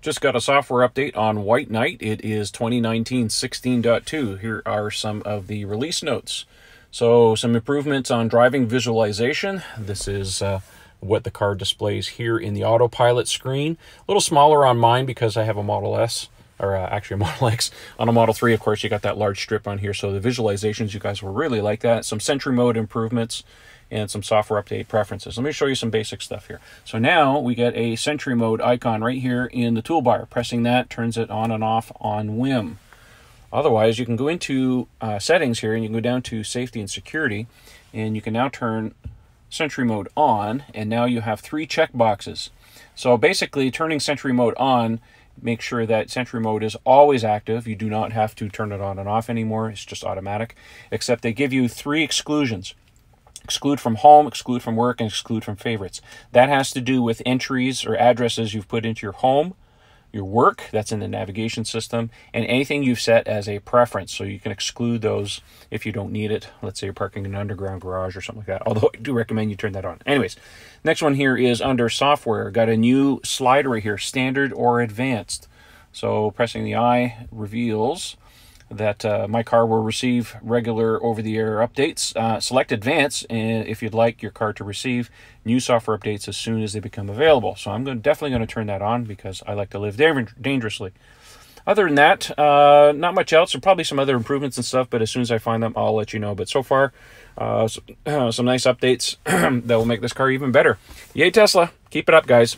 Just got a software update on White Knight. It is 2019 16.2. Here are some of the release notes. So, some improvements on driving visualization. This is uh, what the car displays here in the autopilot screen. A little smaller on mine because I have a Model S, or uh, actually a Model X. On a Model 3, of course, you got that large strip on here. So, the visualizations, you guys will really like that. Some Sentry Mode improvements and some software update preferences. Let me show you some basic stuff here. So now we get a Sentry Mode icon right here in the toolbar. Pressing that turns it on and off on whim. Otherwise, you can go into uh, settings here and you can go down to safety and security and you can now turn Sentry Mode on and now you have three check boxes. So basically turning Sentry Mode on make sure that Sentry Mode is always active. You do not have to turn it on and off anymore. It's just automatic. Except they give you three exclusions exclude from home, exclude from work, and exclude from favorites. That has to do with entries or addresses you've put into your home, your work, that's in the navigation system, and anything you've set as a preference. So you can exclude those if you don't need it. Let's say you're parking in an underground garage or something like that. Although I do recommend you turn that on. Anyways, next one here is under software. Got a new slider right here, standard or advanced. So pressing the I reveals that uh, my car will receive regular over-the-air updates. Uh, select Advance if you'd like your car to receive new software updates as soon as they become available. So I'm going definitely going to turn that on because I like to live dangerously. Other than that, uh, not much else. There probably some other improvements and stuff, but as soon as I find them, I'll let you know. But so far, uh, some nice updates that will make this car even better. Yay, Tesla! Keep it up, guys.